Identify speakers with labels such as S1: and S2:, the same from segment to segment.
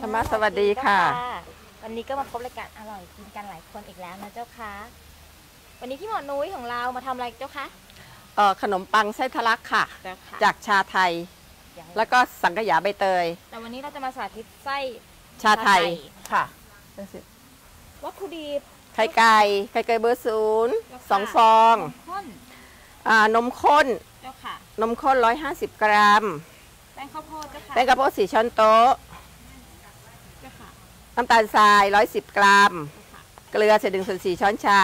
S1: ธรรมะสวัสดีค่ะ
S2: วันนี้ก็มาพบรายการอร่อยกินกันหลายคนอีกแล้วนะเจ้าค่ะ วันนี้พี่หมอนุ้ยของเรามาทำอะไรเจ้าคะ
S1: เอ่อขนมปังไส้ทะลักค่ะ
S2: เจ้าค่ะ
S1: จากชาไทย
S2: อย่าง
S1: แล้วก็สังขยาใบเตย
S2: แต่วันนี้เราจะมาสาธิตไส้
S1: ชาไทย
S2: ชาไทย
S1: ค่ะ
S2: วัตถุดิบ
S1: ไข่ไก่ไข่ไก่เบอร์ศูนย์
S2: แล้วค่ะ
S1: สองฟอง
S2: นมข้น
S1: อ่านมข้น
S2: เจ้าค่ะ
S1: นมข้น150กรัม
S2: แป้งข้าวโพดเจ้าค่ะ
S1: แป้งกระโพดสี่ช้อนโต๊ะ
S2: เจ้าค่ะ
S1: น้ำตาลทราย 110 กรัม
S2: เจ้าค่ะ
S1: เกลือเศษหนึ่งส่วนสี่ช้อนชา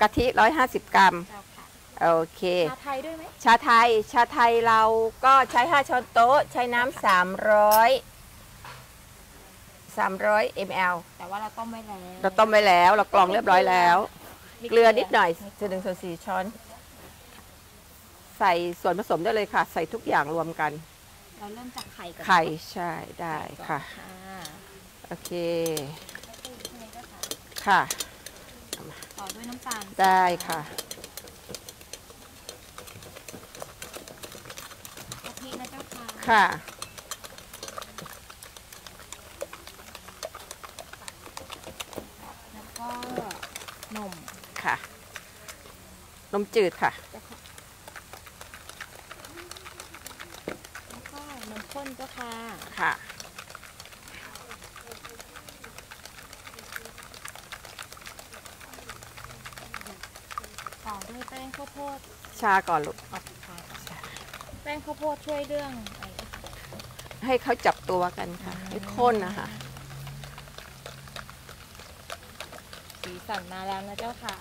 S1: กะทิ 150 กรัม
S2: เจ้าค่ะ
S1: โอเค
S2: ชาไทยด้วยไหม
S1: ชาไทย ชาไทยเราก็ใช้ 5 ช้อนโต๊ะ ใช้น้ำ300 300 ml
S2: แต่ว่าเราต้มไว้แล้ว
S1: เราต้มไว้แล้ว เรากรองเรียบร้อยแล้ว เกลือนิดหน่อยเศษหนึ่งส่วนสี่ช้อน ใส่ส่วนผสมได้เลยค่ะ ใส่ทุกอย่างรวมกัน
S2: เราเริ่มจากไข่ก่อน
S1: ไข่ใช่ได้ค่ะ
S2: ค่ะ
S1: โอเค
S2: ใช่ไหมเจ้าค่ะ
S1: ค่ะ
S2: ต่อด้วยน้ำตาล
S1: ได้ค่ะ
S2: กะทินะเจ้าค่ะ
S1: ค่ะ
S2: แล้วก็นม
S1: ค่ะ นมจืดค่ะ
S2: เจ้าค่ะแล้วก็นมข้นเจ้าค่ะ
S1: ค่ะ
S2: ต่อด้วยแป้งข้าวโพด
S1: ชาก่อนลูก
S2: ออกค่ะแป้งข้าวโพดช่วยเรื่องอะไรนะคะ
S1: ให้เขาจับตัวกันค่ะ ให้ข้นนะคะ
S2: สีสันมาแล้วนะเจ้าค่ะ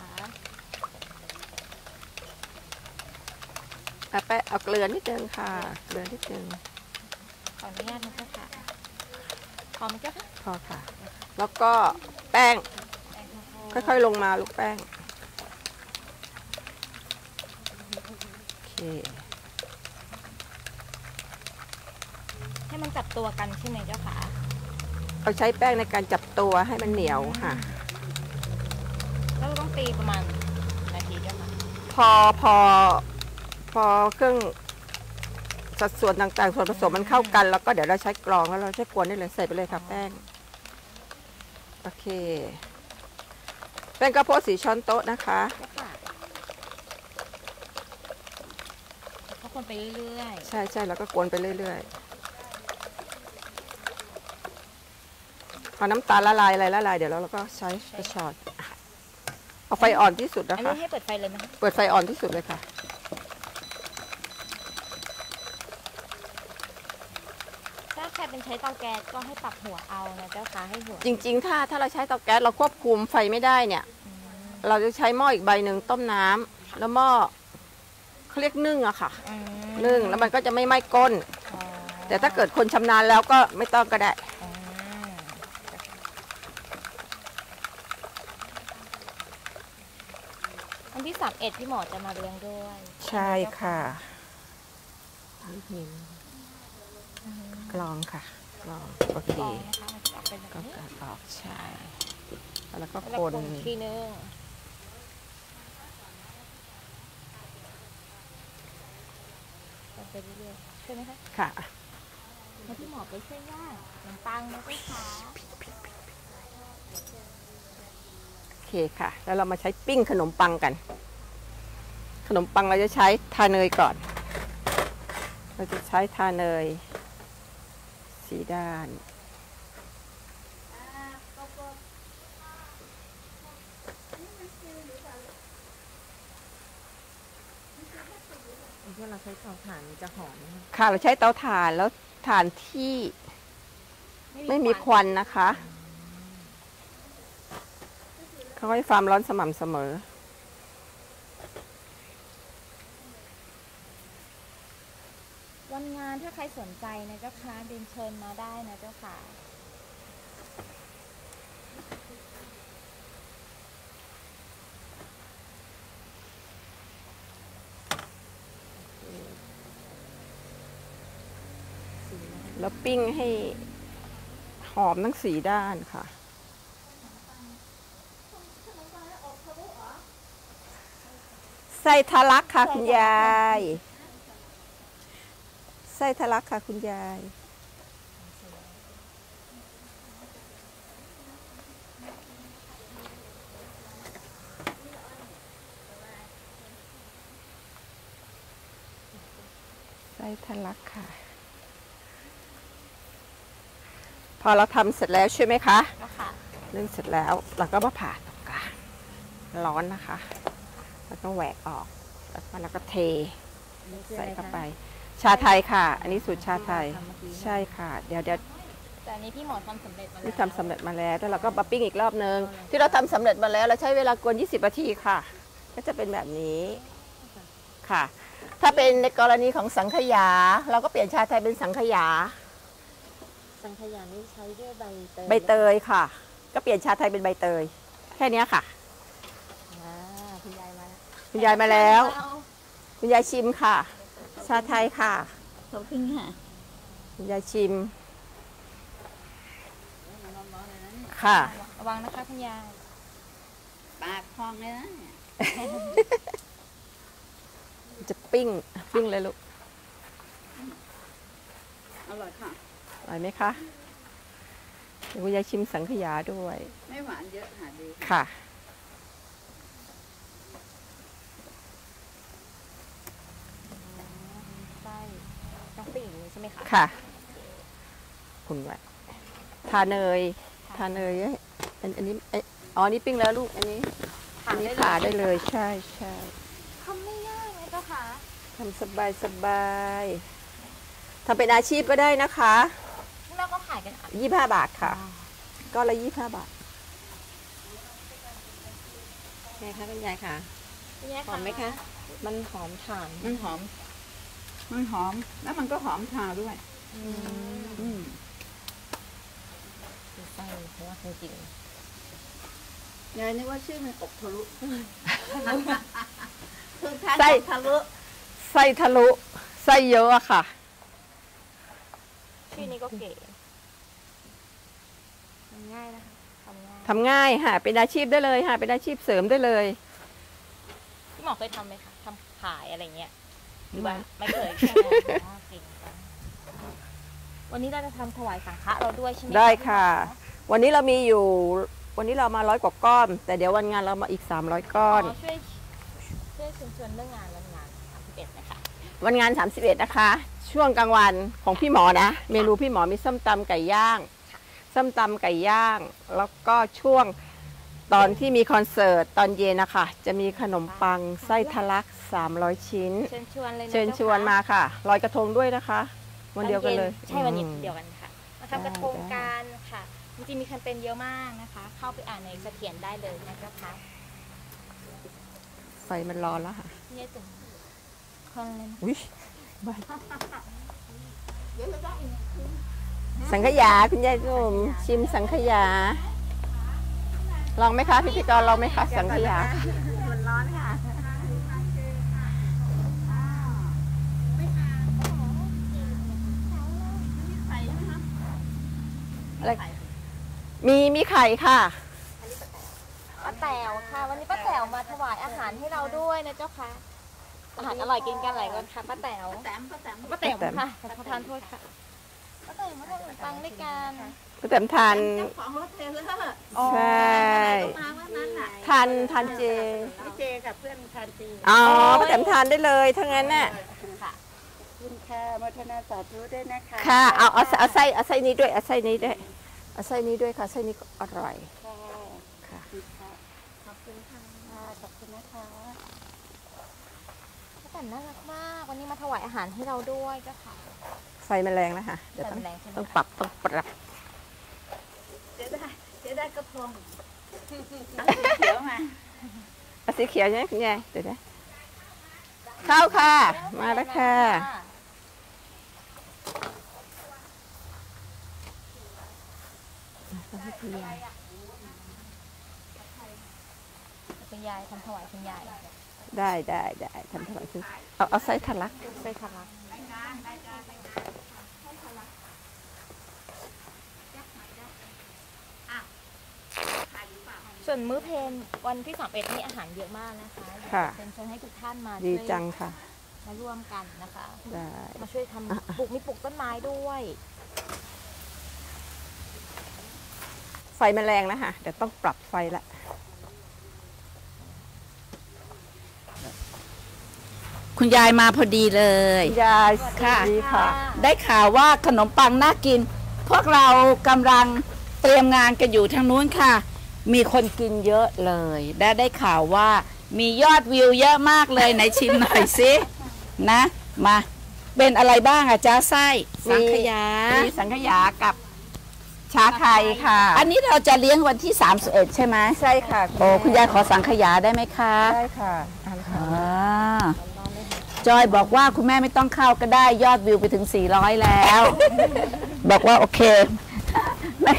S1: เอาแป้งเอาเกลือนิดนึงค่ะ เกลือนิดนึง
S2: ขออนุญาตนะเจ้าค่ะพอไหมเจ้าค่ะ
S1: พอค่ะ แล้วก็แป้ง
S2: แป้งข้าวโพด
S1: ค่อยๆลงมาลูกแป้ง โอเค
S2: ให้มันจับตัวกันใช่ไหมเจ้าค่ะ
S1: เราใช้แป้งในการจับตัวให้มันเหนียวค่ะ
S2: แล้วเราต้องตีประมาณนาทีเจ้าค่ะ
S1: พอพอพอเครื่องสัดส่วนต่างๆ ส่วนผสมมันเข้ากันแล้วก็เดี๋ยวเราใช้กรองแล้วเราใช้กวนได้เลยใส่ไปเลยค่ะแป้ง โอเค แป้งกระโพดสีช้อนโต๊ะนะคะ
S2: เจ้า ค่ะแล้วก็คนไปเรื่อย
S1: ใช่ใช่แล้วก็กวนไปเรื่อยๆพอน้ำตาลละลายอะไรละลายเดี๋ยวเราก็ใช้กระชอนเอาไฟอ่อนที่สุด
S2: ๆ
S1: นะ
S2: อัน
S1: คะ
S2: นี้ให้เปิดไฟเลยไหมคะ
S1: เปิดไฟอ่อนที่สุดเลยค่ะ
S2: ถ้าใครเป็นใช้เตาแก๊สก็ให้ปรับหัวเอานะเจ้าค่ะให้หัว
S1: จริง ๆ ถ้าถ้าเราใช้เตาแก๊สเราควบคุมไฟไม่ได้เนี่ย
S2: อืม
S1: เราจะใช้หม้ออีกใบหนึ่งต้มน้ำแล้วหม้อ เขาเรียกนึ่งอะค่ะ
S2: อืม
S1: นึ่งแล้วมันก็จะไม่ไหม้ก้น
S2: อ๋อ
S1: แต่ถ้าเกิดคนชำนาญแล้วก็ไม่ต้องก็ได้
S2: อืมวันที่สามเอ็ดพี่หมอจะมาเลี้ยงด้วย
S1: ใช่ค่ะนิดนึงกรองค่ะกรองโอเค
S2: กองนะคะมันจะออกเป็นแบบ
S1: ก็
S2: นี้
S1: กรออกใช่ แล้วก็
S2: แล้ว
S1: คน
S2: คนอีกทีนึงคน ไปเรื่อยๆใช่ไหมคะ
S1: ค่ะ
S2: แล้วพี่หมอไปช่วยย่างขนมปังนะเจ้าค่ะ
S1: โอเคค่ะ แล้วเรามาใช้ปิ้งขนมปังกัน ขนมปังเราจะใช้ทาเนยก่อน เราจะใช้ทาเนยสีด้าน
S2: ถ้า เราใช้เตาถ่านจะหอม
S1: ค่ะเราใช้เตาถ่านแล้วถ่านที่ไม่มีควันนะคะ เขาให้ความร้อนสม่ำเสมอ
S2: วันงานถ้าใครสนใจนะเจ้าค่ะเดินเชิญมาได้นะเจ้าค่ะ
S1: แล้วปิ้งให้หอมทั้งสีด้านค่ะ ใส่ทะลักค่ะคุณยาย ใส่ทะลักค่ะคุณยายใส่ทะลักค่ะ อเราทำเสร็จแล้วใช่ไหมคะ
S2: ก็ค่ะ
S1: นึ่งเสร็จแล้วเราก็มาผ่าตรงกลางร้อนนะคะ แล้วก็แหวกออกแล้วก็เราก็เทใส่เข้าไป ชาไทยค่ะ อันนี้สูตรชาไทยใช่ค่ะ เดี๋ยวเดี๋ยว
S2: แต่อันนี้พี่หมอทำสำเร็จมาแล้ว
S1: นี่ทำสำเร็จมาแล้วแล้วเราก็มาปิ้งอีกรอบนึงที่เราทำสำเร็จมาแล้วเราใช้เวลากวน 20 นาทีค่ะ ก็จะเป็นแบบนี้ค่ะ ถ้าเป็นในกรณีของสังขยา เราก็เปลี่ยนชาไทยเป็นสังขยา
S2: สังขยานี่ใช้ด้วยใบเตย
S1: ใบเตยค่ะ ก็เปลี่ยนชาไทยเป็นใบเตย แค่เนี้ยค่ะ
S2: อ่าคุณยายมาแล้ว
S1: คุณยายมาแล้ว คุณยายชิมค่ะ ชาไทยค่ะ
S3: ขอบคุณค่ะ
S1: คุณยายชิม ค่ะ
S2: ระวังนะคะคุณยาย
S3: ปากพองเลยนะเนี่ย
S1: จะปิ้ง ปิ้งเลยลูก
S3: อร่อยค่ะ
S1: อร่อยไหมคะ เดี๋ยวคุณยายชิมสังขยาด้วย
S3: ไม่หวานเยอะค่ะดีค่ะ
S1: ค่ะ
S2: ไส้ต้องปิ้งอย่างนี้ใช่ไหมคะ
S1: ค่ะ คุณไว้ทาเนย ทาเนยเอ้ยอันอันนี้เอ้ยอ๋อนี่ปิ้งแล้วลูก อันนี้ อันนี้ผ่าได้เลย ใช่ใช่
S2: ทำไม่ยากเลยเจ้าค่ะ
S1: ทำสบายสบายทำเป็นอาชีพก็ได้นะคะ
S2: ข้างนอกก็ขายกันอะ
S1: ยี่ห้าบาทค่ะ ก็ละยี่ห้าบาทไงคะคุณยายค่ะ
S2: คุณยาย
S1: หอมไหมคะ มันหอมถ่าน
S3: มันหอม มันหอม แล้วมันก็หอมชาด้วย
S2: อืม
S3: อืม
S2: ไส้เพราะว่าจริง
S3: ยายนึกว่าชื่อมันอกทะลุคือทาน
S1: ไส้
S3: อกทะลุ
S1: ไส้ทะลุไส้เยอะอะค่ะ
S2: ๆชื่อนี้ก็เก๋ทำ ง่ายนะคะทำง่าย
S1: ทำง่ายค่ะเป็นอาชีพได้เลยค่ะเป็นอาชีพเสริมได้เลย
S2: พี่หมอเคยทำไหมคะทำขายอะไรเงี้ยหรือ
S1: ไม่
S2: ว่าไม่เคยใช่ไหมอ๋อเก่งจังวันนี้เราจะทำถวายสังฆะเราด้วยใช่ไหม
S1: ได้ค่ะ
S2: พี่หมอ
S1: วันนี้เรามีอยู่ วันนี้เรามาร้อยกว่าก้อน แต่เดี๋ยววันงานเรามาอีก 300 ก้อน
S2: อ๋อช่วยช่วยเชิญชวนเรื่องงานวันงาน31นะคะ
S1: วันงาน 31 นะคะ ช่วงกลางวันของพี่หมอนะ เมนูพี่หมอมีส้มตำไก่ย่าง ส้มตำไก่ย่าง แล้วก็ช่วงตอนที่มีคอนเสิร์ตตอนเย็นนะคะจะมีขนมปังไส้ทะลัก 300 ชิ้น
S2: เชิญชวนเลยนะ
S1: เชิญชวนมาค่ะลอยกระทงด้วยนะคะวันเดียวกันเลย
S2: ใช่วันเดียว
S1: อืม
S2: เดียวกันค่ะมาทำกระทง
S1: ได้
S2: กันค่ะจริงๆมีแคมเปญเยอะมากนะคะ เข้าไปอ่านในเสถียรได้เลยนะเจ้าค่ะ
S1: ไฟมันร้อนแล้วค่ะ
S2: เนี่ยถึงคนเลยนะ
S1: อุ้ยบ้าน สังขยาคุณยายหนุ่มชิมสังขยา ลองไหมคะพิธีกรลองไหมคะสังขยา
S3: มันร้อนค่ะ
S1: อะไรมีมีไข่ค่ะ
S2: ป้าแต๋วค่ะ วันนี้ป้าแต๋วมาถวายอาหารให้เราด้วยนะเจ้าค่ะอาหารอร่อยกินกันหลายวันค่ะป้าแต๋ว
S3: แต้มก็แต้ม
S2: ป้าแต๋ว
S1: ป้าแต๋ว
S2: ค่ะขอทานโทษค่ะ ป้าแต๋วมาทำขนมปังด้วยกัน
S1: ก็แตมทาน
S3: เจ้าของรถเทเลอร์
S1: ใช่
S3: มาวันนั้นน่ะ
S1: ทานทานเจ
S3: พี่เจกับเพื่อนทานจี
S1: อ๋อป้าแตมทานได้เลยถ้างั้นน่ะ
S2: ค่ะ
S3: คุณค่ะมัทนาสาธุด้วยนะคะ
S1: ค่ะเอาเอาเอาไส้เอาไส้นี้ด้วยเอาไส้นี้ด้วยเอาไส้นี้ด้วยค่ะไส้นี้ก็อร่อย
S3: ค่ะ
S1: ค่ะ
S3: ขอบคุณค่ะขอบคุณนะคะ
S2: ป้าแต๋วน่ารักมากวันนี้มาถวายอาหารให้เราด้วยเจ้าค่ะ
S1: ไฟมันแรงแล้วค่ะเดี๋ยว
S2: ไฟ
S1: ต้อง
S2: มันแรงใช่ไหม
S1: ต้อง
S2: คะ
S1: ปรับต้องปรับ
S3: เจ๊ได้เจ๊ได้กระพงเอาสีเขียวมา
S1: เอาสีเขียวใช่ไหมคุณยายเดี๋ยวนะเข้าค่ะ มาแล้วค่ะ
S2: คุณยายทำถวายคุณยาย
S1: ได้ได้ได้ทำถวายขึ้นเอาเอาไส้ทะลัก
S2: ใส่ทะลัก ส่วนมื้อเพลนวันที่สามเอ็ดนี่อาหารเยอะมากนะคะ
S1: ค่ะ
S2: เชิญชวนให้ทุกท่านมา
S1: ดี
S2: ช่วย
S1: จังค่ะ
S2: มาร่วมกันนะคะ
S1: ได้
S2: มาช่วยทำปลูกมีปลูกต้นไม้ด้วย
S1: ไฟมันแรงแล้วค่ะ เดี๋ยวต้องปรับไฟละ คุณ
S4: คุณยายมาพอดีเลย
S1: ยาย
S4: ค่ะ
S1: ดีค่ะ
S4: ได้ข่าวว่าขนมปังน่ากิน พวกเรากำลังเตรียมงานกันอยู่ทางนู้นค่ะ มีคนกินเยอะเลยได้ได้ข่าวว่ามียอดวิวเยอะมากเลยไหนชิมหน่อยสินะมาเป็นอะไรบ้างอะจ้าไส้สังขยา
S1: มีสังขยากับชาไทยค่ะ
S4: อันนี้เราจะเลี้ยงวันที่ 31 ใช่ไหม
S1: ใช่ค่ะ
S4: โอ้คุณยายขอสังขยาได้ไหมคะ
S1: ได้ค่ะอ่านค่ะ
S4: อ่าจอยบอกว่าคุณแม่ไม่ต้องเข้าก็ได้ยอดวิวไปถึง 400 แล้ว บอกว่าโอเค ไม่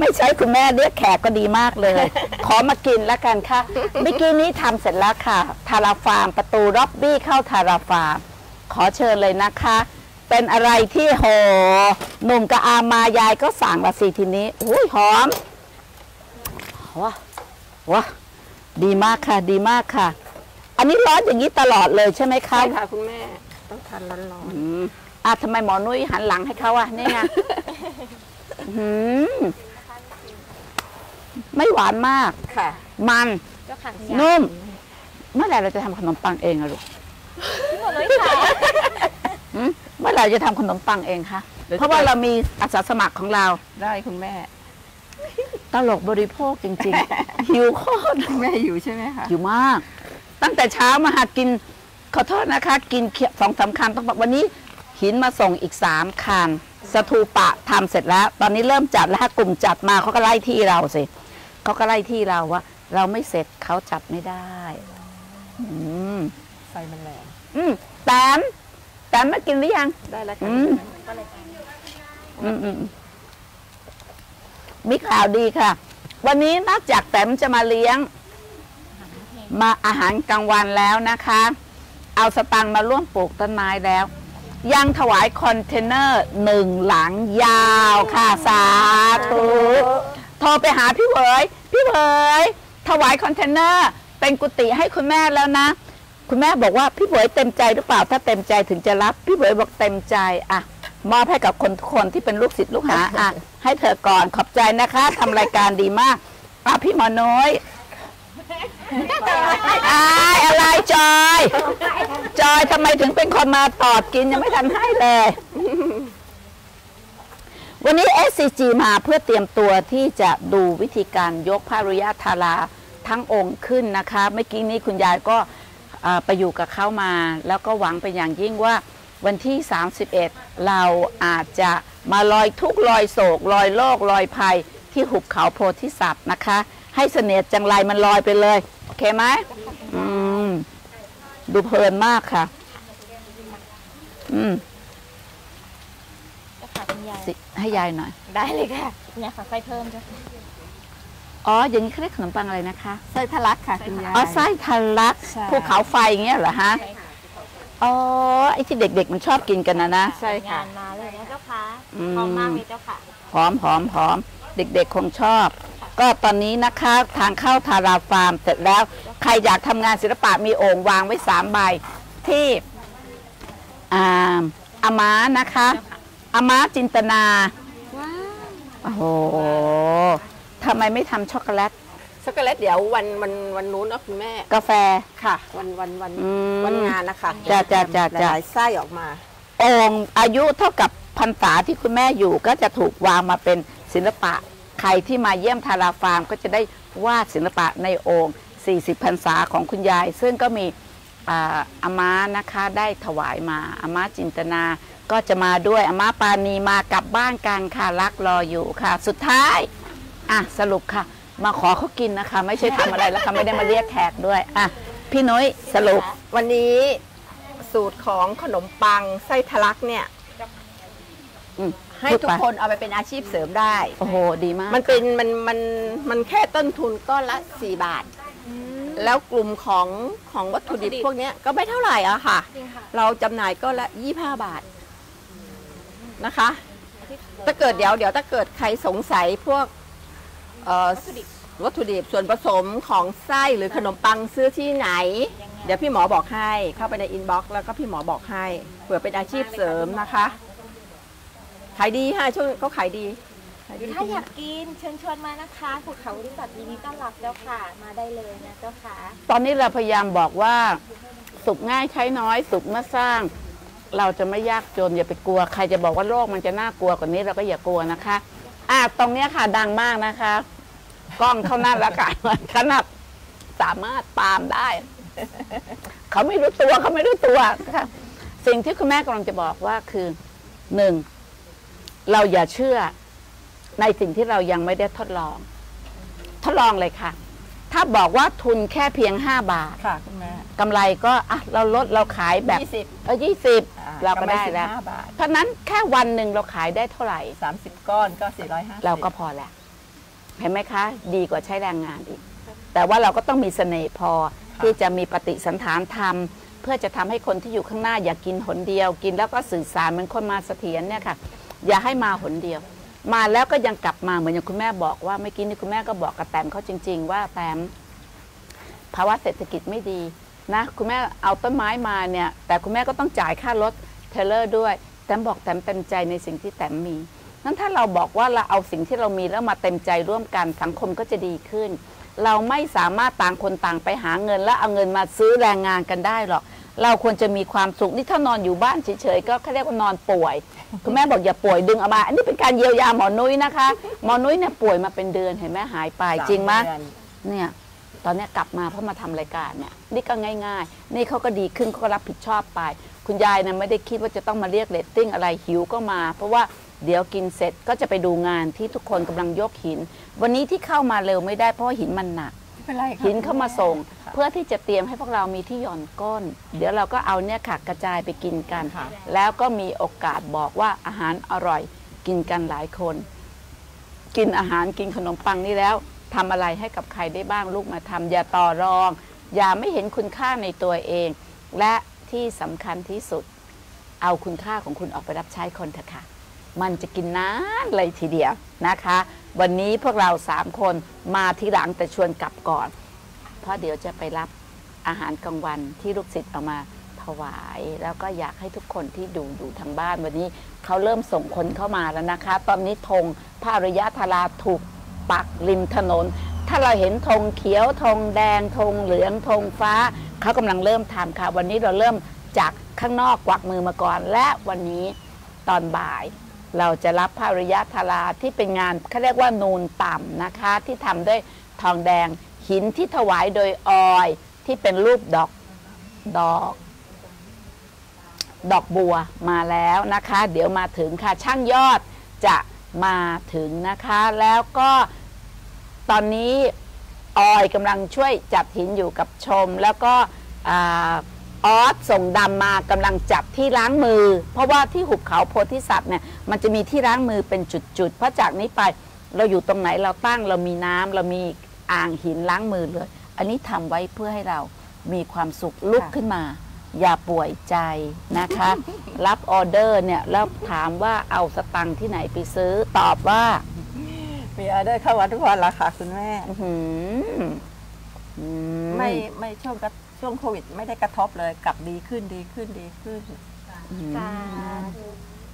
S4: ไม่ไม่ไม่ใช้คุณแม่เรียกแขกก็ดีมากเลย ขอมากินแล้วกันค่ะเมื่อกี้นี้ทำเสร็จแล้วค่ะ ทาราฟาร์มประตูร็อบบี้เข้าทาราฟาร์มขอเชิญเลยนะคะ เป็นอะไรที่โหหนุ่มกับอามายายก็สั่งละสิทีนี้อุ้ยหอมว้าว้าดีมากค่ะ ดีมากค่ะ อันนี้ร้อนอย่างนี้ตลอดเลยใช่ไหมคะ
S1: ใช่ค่ะคุณแม่ต้องทานร้อน
S4: อืมอะทำไมหมอนุ้ยหันหลังให้เขาอะนี่ไงหืม ไม่หวานมาก
S1: ๆค่ะ
S4: มัน
S2: เจ้าค่ะคุณยาย
S4: นุ่ม เมื่อไหร่เราจะทำขนมปังเองอะลูก
S2: พี่หมดเลยค่ะ
S4: หืมเมื่อไหร่จะทำขนมปังเองคะเพราะว่าเรามีอาสาสมัครของเรา
S1: ได้คุณแม่
S4: ตลกบริโภคจริงๆ หิวโคตร
S1: คุณแม่อยู่ใช่ไหมคะ
S4: หิวมาก ตั้งแต่เช้ามาหากิน ขอโทษนะคะ กินเคี้ยวสองสามคันต้องบอกวันนี้หินมาส่งอีกสามคันสถูปะทำเสร็จแล้ว ตอนนี้เริ่มจัดแล้วถ้ากลุ่มจัดมาเขาก็ไล่ที่เราสิ เขาก็ไล่ที่เราว่า เราไม่เสร็จเขาจัดไม่ได้ อืม
S1: ไฟมันแรง
S4: อืมแตมแตมมากินหรือยัง
S1: ได้แล้วค่ะ
S4: อืมอืมอืมมีข่าวดีค่ะ วันนี้นอกจากแตมจะมาเลี้ยง มาอาหารกลางวันแล้วนะคะ เอาสตังค์มาร่วมปลูกต้นไม้แล้ว ยังถวายคอนเทนเนอร์หนึ่งหลังยาวค่ะ สาธุ โทรไปหาพี่เหวยพี่เหวยถวายคอนเทนเนอร์เป็นกุฏิให้คุณแม่แล้วนะ คุณแม่บอกว่าพี่เหวยเต็มใจหรือเปล่าถ้าเต็มใจถึงจะรับ พี่เหวยบอกเต็มใจอะมอบให้กับคนทุกคนที่เป็นลูกศิษย์ลูกหาอะให้เธอก่อนขอบใจนะคะทำรายการดีมากอะพี่หมอน้อยอายอะไรจอย จอยทำไมถึงเป็นคนมาตอดกินยังไม่ทันให้เลย วันนี้ SCG มาเพื่อเตรียมตัวที่จะดูวิธีการยกพระรุยาธาราทั้งองค์ขึ้นนะคะ เมื่อกี้นี้คุณยายก็ไปอยู่กับเขามา แล้วก็หวังเป็นอย่างยิ่งว่าวันที่ 31 เราอาจจะมาลอยทุกลอยโศกลอยโลกลอยภัยที่หุบเขาโพธิสัตว์นะคะ ให้เสนียดจังไรมันลอยไปเลย โอเคไหมอืม ดูเพลินมากค่ะ อืม
S2: เจ้าค่ะคุณยาย
S4: สิให้ยายหน่อย
S2: ได้เลยค่ะคุณยายขอไส้เพิ่มเจ้าค่ะ
S4: อ๋อ อย่างนี้เขาเรียกขนมปังอะไรนะคะ
S1: ไส้ทะลักค่ะคุณยาย
S4: อ๋อไส้ทะลัก
S1: ใช่
S4: ภูเขาไฟอย่างเงี้ยเหรอฮะ
S2: ใช่ค่ะ
S4: อ๋อ ไอ้ที่เด็กๆ มันชอบกินกันนะนะ
S1: ใช่ค่ะ
S2: งานมาเลยนะเจ้าค่ะ
S4: อืม
S2: หอมมากเลยเจ้าค่ะ
S4: หอมหอมหอมเด็กๆ คงชอบ ก็ตอนนี้นะคะทางเข้าทาราฟาร์มเสร็จแล้ว ใครอยากทำงานศิลปะมีโอ่งวางไว้สามใบที่อ่าอาม้านะคะ อาม้าจินตนาโอ้โหทำไมไม่ทำช็อกโกแลต
S1: ช็อกโกแลตเดี๋ยววันวันวันนู้นเนาะคุณแม่
S4: กาแฟ
S1: ค่ะ วันวันวัน
S4: อืม
S1: วันงานนะคะ
S4: จ้ะจ้ะจ้ะจ้ะ
S1: หลายๆไส้ออกมา
S4: โอ่งอายุเท่ากับพรรษาที่คุณแม่อยู่ก็จะถูกวางมาเป็นศิลปะ ใครที่มาเยี่ยมทาราฟาร์มก็จะได้วาดศิลปะในโอ่ง40พรรษาของคุณยาย ซึ่งก็มี อ่าอาม้านะคะได้ถวายมาอาม้าจินตนาก็จะมาด้วยอาม้าปานีมากลับบ้านกันค่ะรักรออยู่ค่ะ สุดท้ายอะสรุปค่ะ มาขอเขากินนะคะ ไม่ใช่ทำอะไรแล้วค่ะไม่ได้มาเรียกแขกด้วยอะพี่นุ้ยสรุป
S1: วันนี้สูตรของขนมปังไส้ทะลักเนี่ย
S4: อืม
S1: ให้
S4: พูด
S1: ทุก
S4: ไป
S1: คนเอาไปเป็นอาชีพเสริมได้
S4: โอ้โห ดีมาก
S1: มันเป็นมันมันมันแค่ต้นทุนก้อนละ 4 บาท แล้วกลุ่มของของวัตถุดิบพวกเนี้ยก็ไม่เท่าไหร่อะค่ะ
S2: จริงค่ะ
S1: เราจำหน่ายก็ละ 25 บาทนะคะ ถ้าเกิดเดี๋ยวเดี๋ยวถ้าเกิดใครสงสัยพวกเอ่อวัตถุดิบส่วนผสมของไส้หรือขนมปังซื้อที่ไหน เดี๋ยวพี่หมอบอกให้เข้าไปในอินบ็อกซ์แล้วก็พี่หมอบอกให้เผื่อเป็นอาชีพเสริมนะคะขายดีค่ะช่วงเขาขายดี
S2: หรือ ถ้าอยากกินเชิญชวนมานะคะภูเขาบริษัทยินดีต้อนรับเจ้าค่ะ มาได้เลยนะเจ้าค่ะ
S4: ตอนนี้เราพยายามบอกว่า สุกง่ายใช้น้อย สุกเมื่อสร้าง เราจะไม่ยากจนอย่าไปกลัวใครจะบอกว่าโรคมันจะน่ากลัวกว่านี้เราก็อย่ากลัวนะคะ อะตรงเนี้ยค่ะดังมากนะคะ กล้องเท่านั้นละค่ะขนาดสามารถตามได้ เขาไม่รู้ตัวเขาไม่รู้ตัวนะคะสิ่งที่คุณแม่กำลังจะบอกว่าคือหนึ่งเราอย่าเชื่อ ในสิ่งที่เรายังไม่ได้ทดลอง ทดลองเลยค่ะ ถ้าบอกว่าทุนแค่เพียง 5 บาท
S1: ค่ะคุณแม่
S4: กำไรก็อะเราลดเราขายแบบ
S1: ยี่สิบ
S4: เออยี่สิบ
S1: อ่า
S4: เราก็ได้
S1: กำไร
S4: แล้ว
S1: 15บาท
S4: เพราะฉะนั้นแค่วันหนึ่งเราขายได้เท่าไหร่
S1: สามสิบก้อนก็สี่ร้อยห้า
S4: เราก็พอแล้ว เห็นไหมคะ ดีกว่าใช้แรงงานอีก แต่ว่าเราก็ต้องมีเสน่ห์พอที่จะมีปฏิสันฐานธรรมเพื่อจะทำให้คนที่อยู่ข้างหน้าอย่ากินหนเดียว กินแล้วก็สื่อสารเหมือนคนมาเสถียรเนี่ยค่ะ อย่าให้มาหนเดียว มาแล้วก็ยังกลับมาเหมือนอย่างคุณแม่บอกว่าเมื่อกี้นี่คุณแม่ก็บอกกับแตมเขาจริง ๆ ว่าแตมภาวะเศรษฐกิจไม่ดีนะคุณแม่เอาต้นไม้มาเนี่ย แต่คุณแม่ก็ต้องจ่ายค่ารถเทเลอร์ด้วยแตมบอกแตมเต็มใจในสิ่งที่แตมมีนั้นถ้าเราบอกว่าเราเอาสิ่งที่เรามีแล้วมาเต็มใจร่วมกันสังคมก็จะดีขึ้น เราไม่สามารถต่างคนต่างไปหาเงิน แล้วเอาเงินมาซื้อแรงงานกันได้หรอก เราควรจะมีความสุขนี่ถ้านอนอยู่บ้านเฉยๆก็เขาเรียกว่านอนป่วย คุณแม่บอกอย่าป่วยดึงเอามาอันนี้เป็นการเยียวยาหมอนุ้ยนะคะหมอนุ้ยเนี่ยป่วยมาเป็นเดือนเห็นไหมหายไปจริงไหมเนี่ยตอนเนี้ยกลับมาเพราะมาทำรายการเนี่ยนี่ก็ง่ายๆ นี่เขาก็ดีขึ้นเขาก็รับผิดชอบไป คุณยายนะไม่ได้คิดว่าจะต้องมาเรียกเรตติ้งอะไรหิวก็มา เพราะว่าเดี๋ยวกินเสร็จก็จะไปดูงานที่ทุกคนกำลังยกหิน วันนี้ที่เข้ามาเร็วไม่ได้เพราะว่าหินมันหนัก
S1: ไม่ เป็นไรค่ะ
S4: หินเข้ามาส่ง เพื่อที่จะเตรียมให้พวกเรามีที่หย่อนก้น เดี๋ยวเราก็เอาเนี่ยค่ะกระจายไปกินกัน
S1: ค่ะ
S4: แล้วก็มีโอกาสบอกว่าอาหารอร่อยกินกันหลายคน กินอาหารกินขนมปังนี่แล้วทำอะไรให้กับใครได้บ้างลูกมาทำอย่าต่อรอง อย่าไม่เห็นคุณค่าในตัวเอง และที่สำคัญที่สุด เอาคุณค่าของคุณออกไปรับใช้คนเถอะค่ะ มันจะกินนานเลยทีเดียวนะคะ วันนี้พวกเราสามคนมาทีหลังแต่ชวนกลับก่อน เพราะเดี๋ยวจะไปรับอาหารกลางวันที่ลูกศิษย์เอามาถวาย แล้วก็อยากให้ทุกคนที่ดูดูทางบ้านวันนี้เขาเริ่มส่งคนเข้ามาแล้วนะคะ ตอนนี้ธงพระอริยธาราถูกปักริมถนน ถ้าเราเห็นธงเขียวธงแดงธงเหลืองธงฟ้าเขากำลังเริ่มทำค่ะ วันนี้เราเริ่มจากข้างนอกกวักมือมาก่อน และวันนี้ตอนบ่าย เราจะรับพระอริยธาราที่เป็นงานเขาเรียกว่านูนต่ำนะคะ ที่ทำด้วยทองแดงหินที่ถวายโดยออยที่เป็นรูปดอกดอก ดอกบัวมาแล้วนะคะ เดี๋ยวมาถึงค่ะช่างยอดจะมาถึงนะคะ แล้วก็ตอนนี้ออยกำลังช่วยจับหินอยู่กับชม แล้วก็ อาออสส่งดำมากำลังจับที่ล้างมือ เพราะว่าที่หุบเขาโพธิสัตว์เนี่ยมันจะมีที่ล้างมือเป็นจุดๆเพราะจากนี้ไปเราอยู่ตรงไหนเราตั้งเรามีน้ำเรามีอ่างหินล้างมือเลย อันนี้ทำไว้เพื่อให้เรามีความสุขลุกขึ้นมา อย่าป่วยใจนะคะ รับออเดอร์เนี่ยแล้วถามว่าเอาสตังค์ที่ไหนไปซื้อตอบว่า
S1: มีออเดอร์เข้ามาทุกวันแล้วค่ะคุณแม่
S4: อื้อหืออื
S1: ไม่ไม่ช่วงกระ ช่วงโควิดไม่ได้กระทบเลยกลับดีขึ้นดีขึ้นดีขึ้น
S4: อืม
S2: สาธุ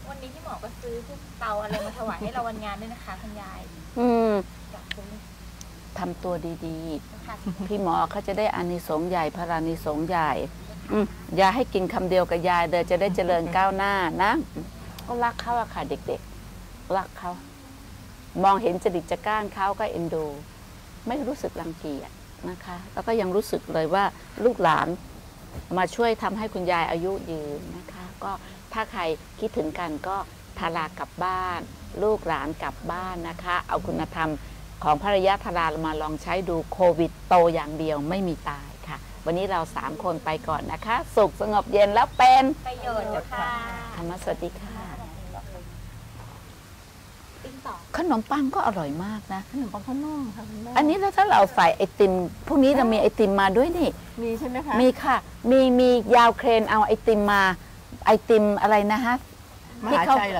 S2: วันนี้พี่หมอก็ซื้อพวกเตาอะไรมาถวายให้เราวันงานด้วยนะคะคุณยาย
S4: อืม
S2: จากคุณ
S4: ทำตัวดี
S2: ค่ะ
S4: ๆ พี่หมอเขาจะได้อานิสงส์ใหญ่พรานิสงส์ใหญ่อืมอย่าให้กินคำเดียวกับยายเดยจะได้เจริญก้าวหน้านะก็รักเขาอะค่ะเด็กๆ รักเขา มองเห็นจริตจักร้านเขาก็เอ็นดู ไม่รู้สึกรังเกียจ นะคะแล้วก็ยังรู้สึกเลยว่าลูกหลานมาช่วยทำให้คุณยายอายุยืนนะคะ ก็ถ้าใครคิดถึงกันก็ทารากลับบ้าน ลูกหลานกลับบ้านนะคะ เอาคุณธรรมของภรรยาทารามาลองใช้ดูโควิดโตอย่างเดียวไม่มีตายค่ะ วันนี้เราสามคนไปก่อนนะคะ สุขสงบเย็นแล้วเป็น
S2: ประโยชน์เจ้าค่ะ
S4: ธรรมสวัสดีค่ะ
S2: ปิ้ง ต่อ
S4: ขนมปังก็อร่อยมากนะ
S1: ขนมปังข้าวน่องค่ะคุณแม่
S4: อันนี้แล้วถ้าเราใส่ไอติม พวกนี้เรามีไอติมมาด้วยนี่
S1: มีใช่ไหมคะ
S4: มีค่ะ มีมียาวเครนเอาไอติมมา ไอติมอะไรนะฮะ
S1: ม
S4: ที่
S1: หา
S4: เขา
S1: ชัยเหรอ